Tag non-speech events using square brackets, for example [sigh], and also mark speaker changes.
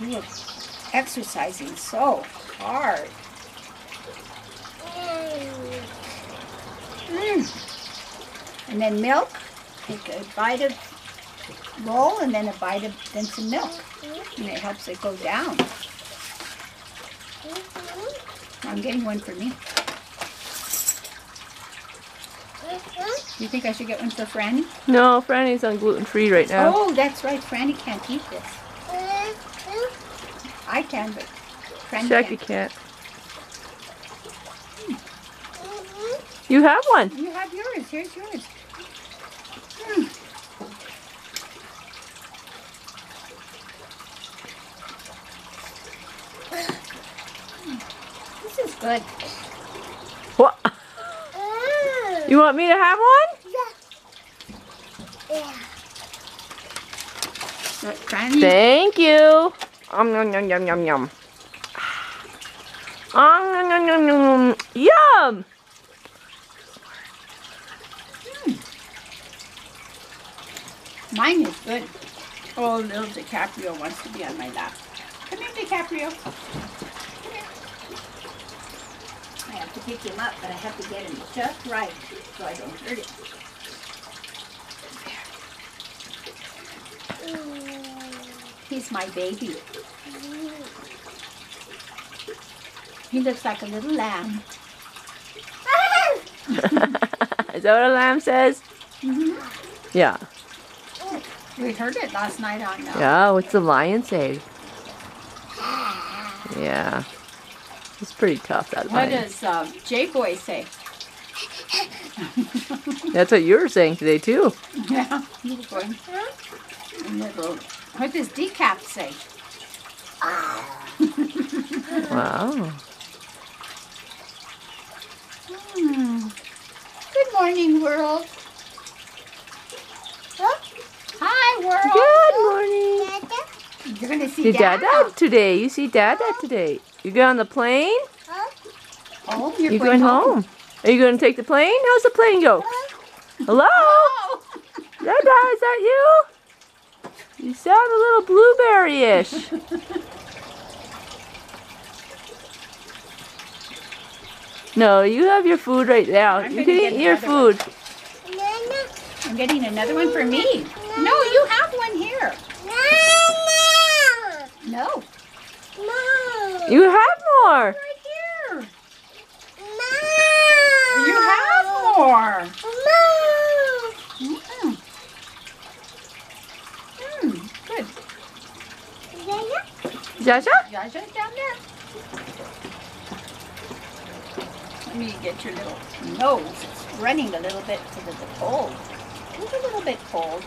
Speaker 1: You are exercising so hard. Mm. And then milk. Take a bite of roll and then a bite of then some milk. And it helps it go down. I'm getting one for me. Do you think I should get one for Franny?
Speaker 2: No, Franny's on gluten free right now.
Speaker 1: Oh, that's right. Franny can't eat this. I can, but Franny
Speaker 2: Jackie
Speaker 1: can't.
Speaker 2: can't. You have one.
Speaker 1: You have yours. Here's yours. Hmm. This is good.
Speaker 2: What? [laughs] You want me to have one?
Speaker 1: But Franny,
Speaker 2: Thank you. Um, yum, yum, yum, yum, yum. Um, yum, yum, yum, yum. Yum!
Speaker 1: mine is good. Oh, little DiCaprio wants to be on my lap. Come here, DiCaprio. Come here. I have to pick him up, but I have to get him just right so I don't hurt him. He's my baby. He looks like a little lamb. [laughs]
Speaker 2: Is that what a lamb says? Yeah.
Speaker 1: We heard it last night on uh,
Speaker 2: Yeah, what's the lion say? Yeah. It's pretty tough, that
Speaker 1: What
Speaker 2: lion.
Speaker 1: does uh, J Boy say? [laughs]
Speaker 2: That's what you were saying today, too.
Speaker 1: Yeah, he was going. And little, what does Decap say?
Speaker 2: Wow.
Speaker 1: Hmm. Good morning, world. Hi, world.
Speaker 2: Good morning.
Speaker 1: You're gonna see
Speaker 2: See
Speaker 1: Dad.
Speaker 2: Dada today. You see Dada today. You go on the plane?
Speaker 1: Oh, you're,
Speaker 2: You're going home. Are you going to take the plane? How's the plane go? Hello? [laughs]
Speaker 1: Oh.
Speaker 2: Dada, is that you? You sound a little blueberry-ish. [laughs] No, you have your food right now.
Speaker 1: I'm
Speaker 2: you can eat your
Speaker 1: another
Speaker 2: food.
Speaker 1: I'm getting another one for me. No, you have one here. No,
Speaker 2: You have more.
Speaker 1: right here. You have more. Mm. Mm, good.
Speaker 2: Jaja?
Speaker 1: Jaja's down there. Let me get your little nose. It's running a little bit because of the cold. It's a little bit cold.